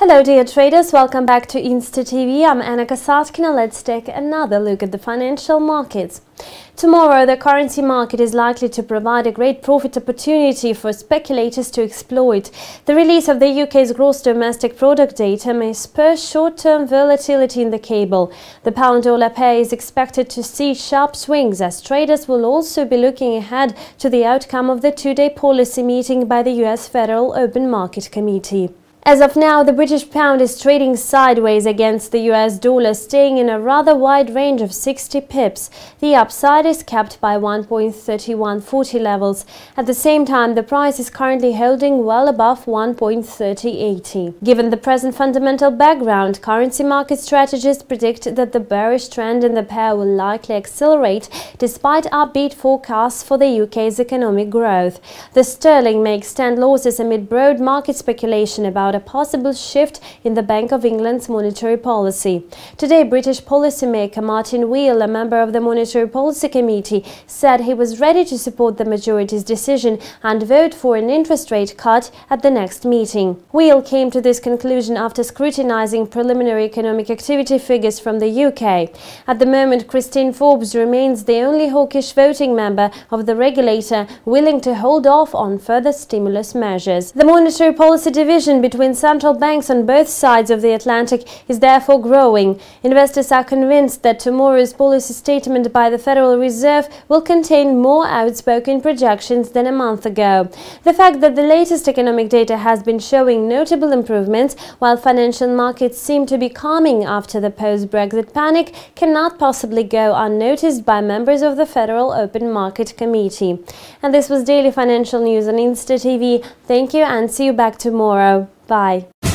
Hello dear traders, welcome back to InstaTV. I'm Anna Kasatkina. Let's take another look at the financial markets. Tomorrow, the currency market is likely to provide a great profit opportunity for speculators to exploit. The release of the UK's gross domestic product data may spur short-term volatility in the cable. The pound-dollar pair is expected to see sharp swings as traders will also be looking ahead to the outcome of the two-day policy meeting by the US Federal Open Market Committee. As of now, the British pound is trading sideways against the US dollar, staying in a rather wide range of 60 pips. The upside is capped by 1.3140 levels. At the same time, the price is currently holding well above 1.3080. Given the present fundamental background, currency market strategists predict that the bearish trend in the pair will likely accelerate despite upbeat forecasts for the UK's economic growth. The sterling may extend losses amid broad market speculation about about a possible shift in the Bank of England's monetary policy. Today, British policymaker Martin Weale, a member of the Monetary Policy Committee, said he was ready to support the majority's decision and vote for an interest rate cut at the next meeting. Weale came to this conclusion after scrutinising preliminary economic activity figures from the UK. At the moment, Kristin Forbes remains the only hawkish voting member of the regulator willing to hold off on further stimulus measures. The Monetary Policy Division between between central banks on both sides of the Atlantic is therefore growing. Investors are convinced that tomorrow's policy statement by the Federal Reserve will contain more outspoken projections than a month ago. The fact that the latest economic data has been showing notable improvements while financial markets seem to be calming after the post-Brexit panic cannot possibly go unnoticed by members of the Federal Open Market Committee. And this was Daily Financial News on Insta TV. Thank you and see you back tomorrow. Bye.